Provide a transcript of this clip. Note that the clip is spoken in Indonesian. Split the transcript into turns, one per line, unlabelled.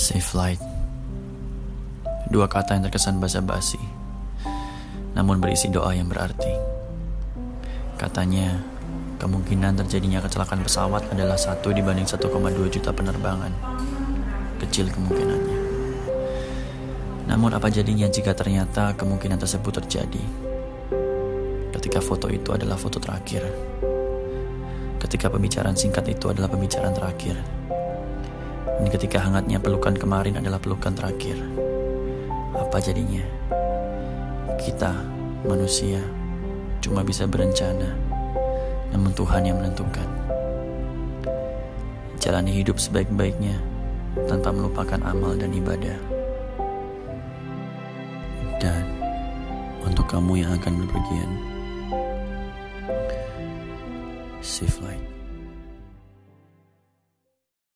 Safe flight. Dua kata yang terkesan basa-basi, namun berisi doa yang berarti. Katanya, kemungkinan terjadinya kecelakaan pesawat adalah satu dibanding 1,2 juta penerbangan. Kecil kemungkinannya. Namun apa jadinya jika ternyata kemungkinan tersebut terjadi? Ketika foto itu adalah foto terakhir. Ketika pembicaraan singkat itu adalah pembicaraan terakhir. Dan ketika hangatnya pelukan kemarin adalah pelukan terakhir. Apa jadinya? Kita, manusia, cuma bisa berencana, namun Tuhan yang menentukan. Jalani hidup sebaik-baiknya tanpa melupakan amal dan ibadah. Dan untuk kamu yang akan berpergian, safe flight.